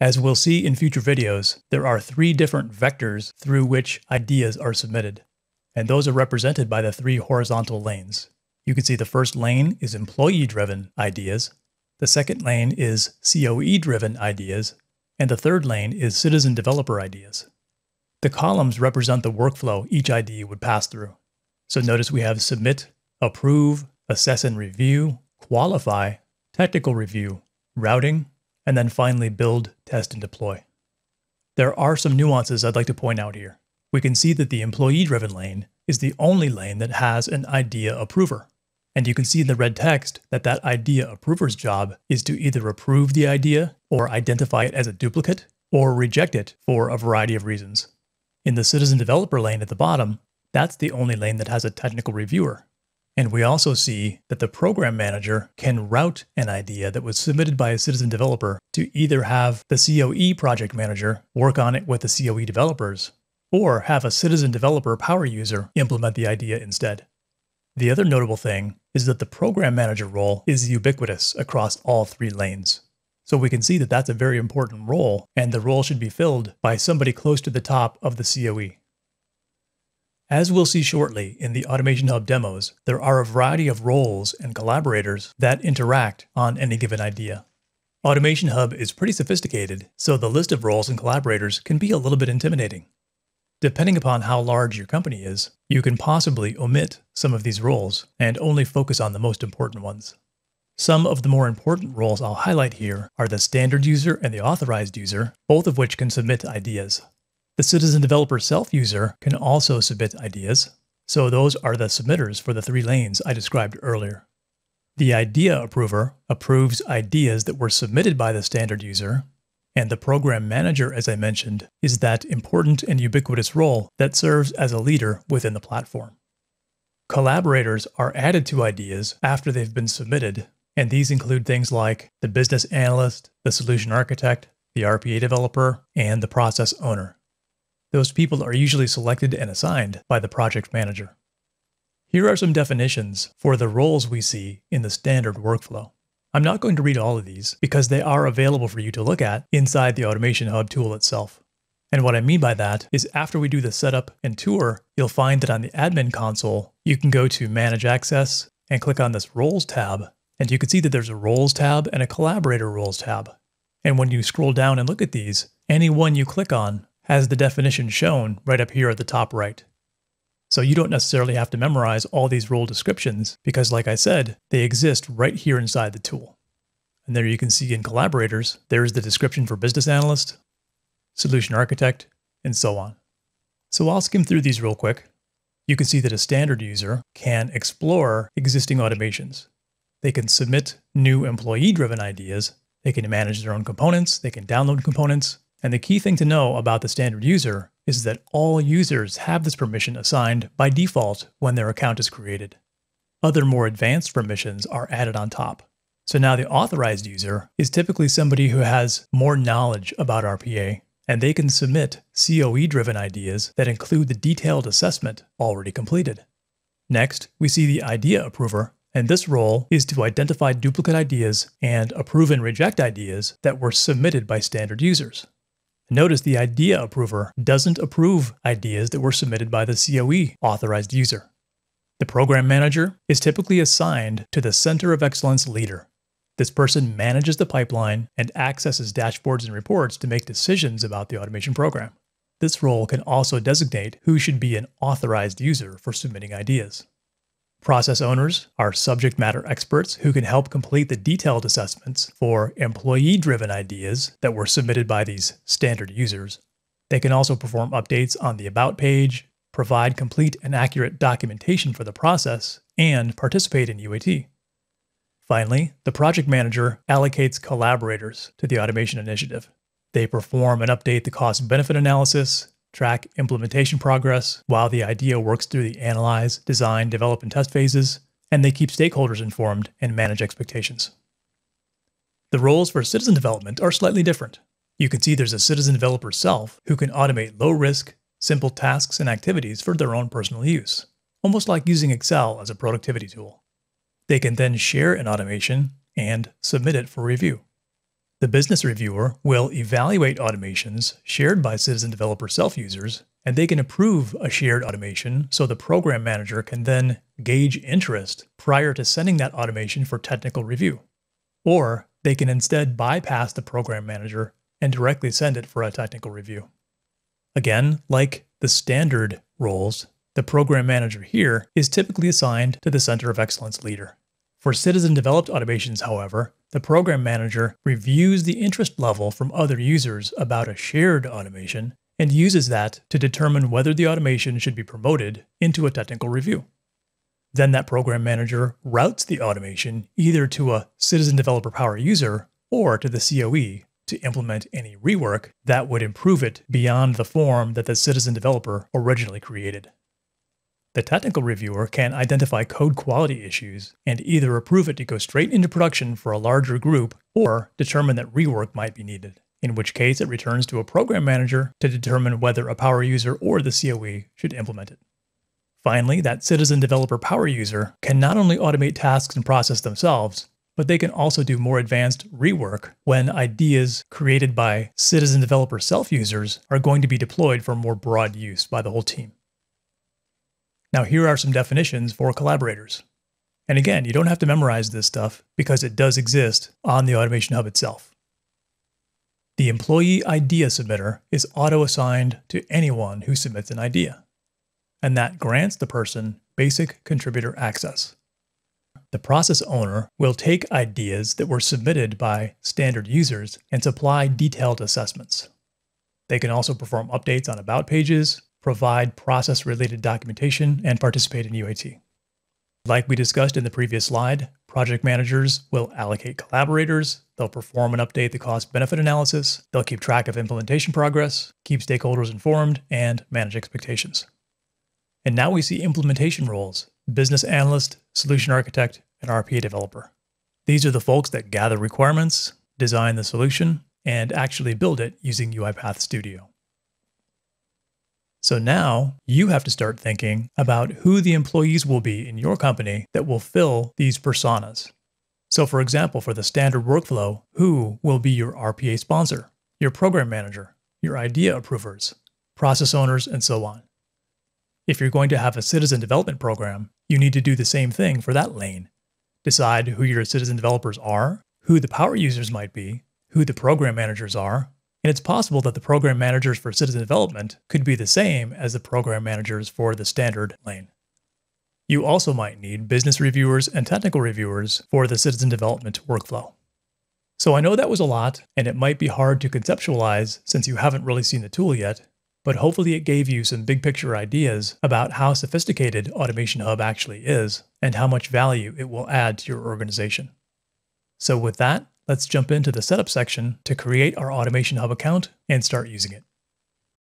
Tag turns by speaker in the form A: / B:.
A: As we'll see in future videos, there are three different vectors through which ideas are submitted, and those are represented by the three horizontal lanes. You can see the first lane is employee-driven ideas, the second lane is COE-driven ideas, and the third lane is citizen developer ideas. The columns represent the workflow each idea would pass through. So notice we have submit, approve, assess and review, qualify, technical review, routing, and then finally build, test, and deploy. There are some nuances I'd like to point out here. We can see that the employee-driven lane is the only lane that has an idea approver. And you can see in the red text that that idea approver's job is to either approve the idea or identify it as a duplicate or reject it for a variety of reasons. In the citizen developer lane at the bottom, that's the only lane that has a technical reviewer. And we also see that the program manager can route an idea that was submitted by a citizen developer to either have the COE project manager work on it with the COE developers, or have a citizen developer power user implement the idea instead. The other notable thing is that the program manager role is ubiquitous across all three lanes. So we can see that that's a very important role, and the role should be filled by somebody close to the top of the COE. As we'll see shortly in the Automation Hub demos, there are a variety of roles and collaborators that interact on any given idea. Automation Hub is pretty sophisticated, so the list of roles and collaborators can be a little bit intimidating. Depending upon how large your company is, you can possibly omit some of these roles and only focus on the most important ones. Some of the more important roles I'll highlight here are the standard user and the authorized user, both of which can submit ideas. The citizen developer self-user can also submit ideas, so those are the submitters for the three lanes I described earlier. The idea approver approves ideas that were submitted by the standard user and the program manager, as I mentioned, is that important and ubiquitous role that serves as a leader within the platform. Collaborators are added to ideas after they've been submitted, and these include things like the business analyst, the solution architect, the RPA developer, and the process owner. Those people are usually selected and assigned by the project manager. Here are some definitions for the roles we see in the standard workflow. I'm not going to read all of these because they are available for you to look at inside the Automation Hub tool itself. And what I mean by that is after we do the setup and tour, you'll find that on the admin console, you can go to Manage Access and click on this Roles tab, and you can see that there's a Roles tab and a Collaborator Roles tab. And when you scroll down and look at these, any one you click on has the definition shown right up here at the top right. So you don't necessarily have to memorize all these role descriptions because like I said, they exist right here inside the tool. And there you can see in collaborators, there's the description for business analyst, solution architect, and so on. So I'll skim through these real quick. You can see that a standard user can explore existing automations. They can submit new employee-driven ideas. They can manage their own components. They can download components. And the key thing to know about the standard user is that all users have this permission assigned by default when their account is created. Other more advanced permissions are added on top. So now the authorized user is typically somebody who has more knowledge about RPA, and they can submit COE-driven ideas that include the detailed assessment already completed. Next, we see the idea approver, and this role is to identify duplicate ideas and approve and reject ideas that were submitted by standard users. Notice the idea approver doesn't approve ideas that were submitted by the COE authorized user. The program manager is typically assigned to the Center of Excellence leader. This person manages the pipeline and accesses dashboards and reports to make decisions about the automation program. This role can also designate who should be an authorized user for submitting ideas. Process owners are subject matter experts who can help complete the detailed assessments for employee driven ideas that were submitted by these standard users. They can also perform updates on the About page, provide complete and accurate documentation for the process, and participate in UAT. Finally, the project manager allocates collaborators to the automation initiative. They perform and update the cost benefit analysis, track implementation progress while the idea works through the analyze, design, develop, and test phases, and they keep stakeholders informed and manage expectations. The roles for citizen development are slightly different. You can see there's a citizen developer self who can automate low risk, simple tasks and activities for their own personal use, almost like using Excel as a productivity tool. They can then share an automation and submit it for review. The business reviewer will evaluate automations shared by citizen developer self users, and they can approve a shared automation so the program manager can then gauge interest prior to sending that automation for technical review. Or they can instead bypass the program manager and directly send it for a technical review. Again, like the standard roles, the program manager here is typically assigned to the Center of Excellence leader. For citizen developed automations, however, the program manager reviews the interest level from other users about a shared automation and uses that to determine whether the automation should be promoted into a technical review. Then that program manager routes the automation either to a citizen developer power user or to the COE to implement any rework that would improve it beyond the form that the citizen developer originally created. The technical reviewer can identify code quality issues and either approve it to go straight into production for a larger group or determine that rework might be needed, in which case it returns to a program manager to determine whether a power user or the COE should implement it. Finally, that citizen developer power user can not only automate tasks and process themselves, but they can also do more advanced rework when ideas created by citizen developer self users are going to be deployed for more broad use by the whole team. Now, here are some definitions for collaborators. And again, you don't have to memorize this stuff because it does exist on the Automation Hub itself. The employee idea submitter is auto assigned to anyone who submits an idea, and that grants the person basic contributor access. The process owner will take ideas that were submitted by standard users and supply detailed assessments. They can also perform updates on about pages, provide process related documentation, and participate in UAT. Like we discussed in the previous slide, project managers will allocate collaborators, they'll perform and update the cost benefit analysis, they'll keep track of implementation progress, keep stakeholders informed, and manage expectations. And now we see implementation roles business analyst, solution architect, and RPA developer. These are the folks that gather requirements, design the solution, and actually build it using UiPath Studio. So now you have to start thinking about who the employees will be in your company that will fill these personas. So, for example, for the standard workflow, who will be your RPA sponsor, your program manager, your idea approvers, process owners, and so on? If you're going to have a citizen development program, you need to do the same thing for that lane. Decide who your citizen developers are, who the power users might be, who the program managers are, and it's possible that the program managers for citizen development could be the same as the program managers for the standard lane. You also might need business reviewers and technical reviewers for the citizen development workflow. So I know that was a lot, and it might be hard to conceptualize since you haven't really seen the tool yet, but hopefully it gave you some big picture ideas about how sophisticated Automation Hub actually is and how much value it will add to your organization. So with that, Let's jump into the setup section to create our Automation Hub account and start using it.